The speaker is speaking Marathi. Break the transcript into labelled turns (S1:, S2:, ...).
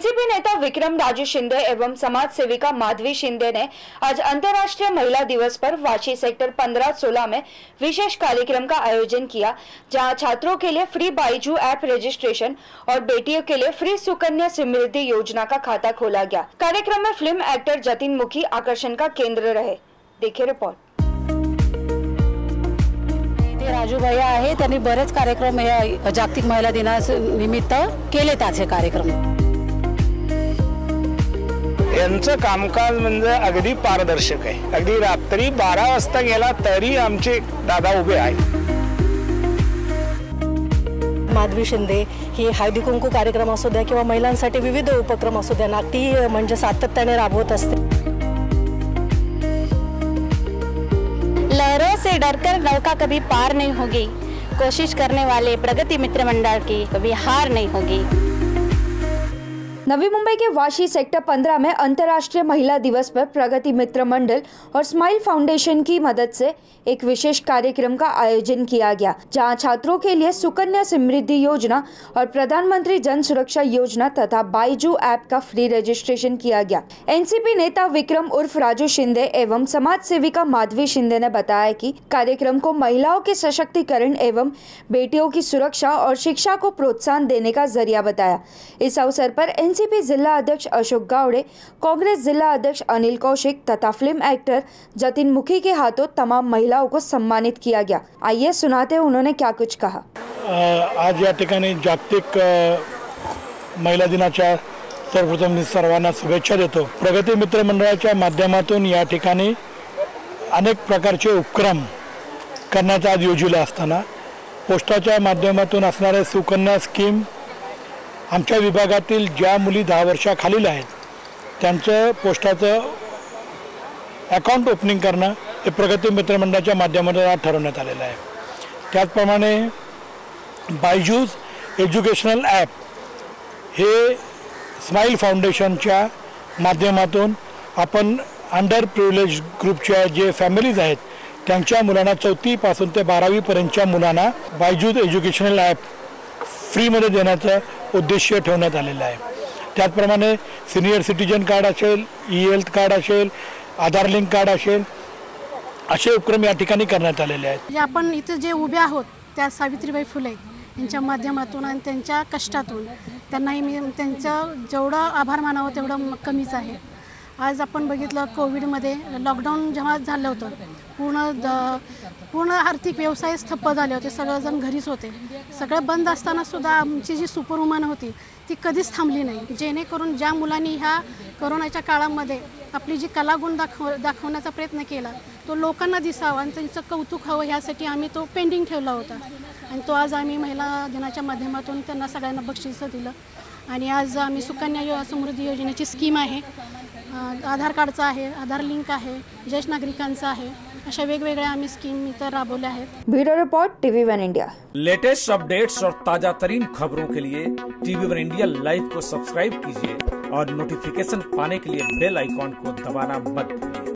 S1: एनसीपी नेता विक्रम राजू शिंदे एवं समाज सेविका माधवी शिंदे ने आज अंतर्राष्ट्रीय महिला दिवस पर वाशी सेक्टर 15-16 में विशेष कार्यक्रम का आयोजन किया, जहाँ छात्रों के लिए फ्री बाईजू ऐप रजिस्ट्रेशन और बेटियों के लिए फ्री सुकन्या समृद्धि योजना का खाता खोला गया। कार्यक्रम में फ़िल्म एक्टर जतिन मुखी आकर्षण का केंद्र रहे। देखे रिपोर्ट।
S2: राजू भैया त्यांनी बरेच कार्यक्रम हे जागतिक महिला दिना निमित्त हे कार्यक्रम.
S3: यांचं कामकाज म्हणजे अगदी पारदर्शक आहे. अगदी रात्री बारा वाजता गेला तरी आमचे दादा उभे आहेत.
S4: माधवी शिंदे ही हळदी कुंकू कार्यक्रम असू द्या किंवा महिलांसाठी विविध उपक्रम असू द्या ना ती म्हणजे सातत्याने राबवत असते.
S5: लहरों से डरकर नौका कभी पार नहीं होगी। कोशिश करने वाले प्रगति मित्र मंडल की कभी हार नहीं होगी।
S1: नवी मुंबई के वाशी सेक्टर 15 में अंतर्राष्ट्रीय महिला दिवस पर प्रगति मित्र मंडल और स्माइल फाउंडेशन की मदद से एक विशेष कार्यक्रम का आयोजन किया गया, जहाँ छात्रों के लिए सुकन्या समृद्धि योजना और प्रधानमंत्री जन सुरक्षा योजना तथा बाईजू ऐप का फ्री रजिस्ट्रेशन किया गया। एनसीपी नेता विक्रम उर्फ़ राजू शिंदे एवं समाज सेविका माधवी शिंदे ने बताया की कार्यक्रम को महिलाओं के सशक्तिकरण एवं बेटियों की सुरक्षा और शिक्षा को प्रोत्साहन देने का ज़रिया बताया। इस अवसर पर एनसीपी जिला अध्यक्ष अशोक गावड़े, कांग्रेस जिला अध्यक्ष अनिल कौशिक तथा फ़िल्म एक्टर जतिन मुखी के हाथों तमाम महिलाओं को सम्मानित किया गया। आइए सुनाते उन्होंने क्या कुछ कहा।
S3: आज या जागतिक महिला दिनाच्या सर्वप्रथम मी शुभेच्छा देतो. प्रगती मित्र मंडळाच्या माध्यमातून या ठिकाणी अनेक प्रकारचे उपक्रम करण्याचा आज योजिले असताना, पोस्टाच्या सुकन्या स्कीम आमच्या विभागातील ज्या मुली दहा वर्षाखालील आहेत त्यांचं पोस्टाचं अकाउंट ओपनिंग करणं हे प्रगती मित्रमंडळाच्या माध्यमातून आज ठरवण्यात आलेलं आहे. त्याचप्रमाणे बायजूज एज्युकेशनल ॲप हे स्माईल फाउंडेशनच्या माध्यमातून आपण अंडर प्रिव्हिलेज ग्रुपच्या जे फॅमिलीज आहेत त्यांच्या मुलांना चौथीपासून ते बारावीपर्यंतच्या मुलांना बायजूज एज्युकेशनल ॲप फ्रीमध्ये देण्याचं उद्देश ठेवण्यात आलेलं आहे. त्याचप्रमाणे सिनियर सिटीजन कार्ड असेल ई हेल्थ कार्ड असेल आधार लिंक कार्ड असेल असे उपक्रम या ठिकाणी करण्यात आलेले आहेत.
S6: म्हणजे आपण इथे जे उभे आहोत त्या सावित्रीबाई फुले यांच्या माध्यमातून आणि त्यांच्या कष्टातून त्यांनाही मी त्यांचं जेवढं आभार मानावं तेवढं कमीच आहे. आज आपण बघितलं कोविडमध्ये लॉकडाऊन जेव्हा झालं होतं पूर्ण द पूर्ण आर्थिक व्यवसाय ठप्प झाले होते. सगळेजण घरीच होते. सगळं बंद असताना सुद्धा आमची जी सुपरवुमन होती ती कधीच थांबली नाही. जेणेकरून ज्या मुलांनी ह्या करोनाच्या काळामध्ये आपली जी कलागुण दाखव दाखवण्याचा प्रयत्न केला तो लोकांना दिसावा आणि त्यांचं कौतुक हवं ह्यासाठी आम्ही तो पेंडिंग ठेवला होता. आणि तो आज आम्ही महिला दिनाच्या माध्यमातून त्यांना सगळ्यांना बक्षिसं दिलं. आणि आज आम्ही सुकन्या समृद्धी योजनेची स्कीम आहे. आधार कार्डचं आहे आधार लिंक आहे ज्येष्ठ नागरिकांचं आहे अशा वेगवेगळ्या आम्ही स्कीम इतर राबवल्या आहेत.
S1: Bureau report TV one India.
S7: Latest updates और ताज़ा तरीन खबरों के लिए टीवी वन इंडिया लाइव को सब्सक्राइब कीजिए और नोटिफिकेशन पाने के लिए बेल आइकॉन को दबाना मत भूलिए।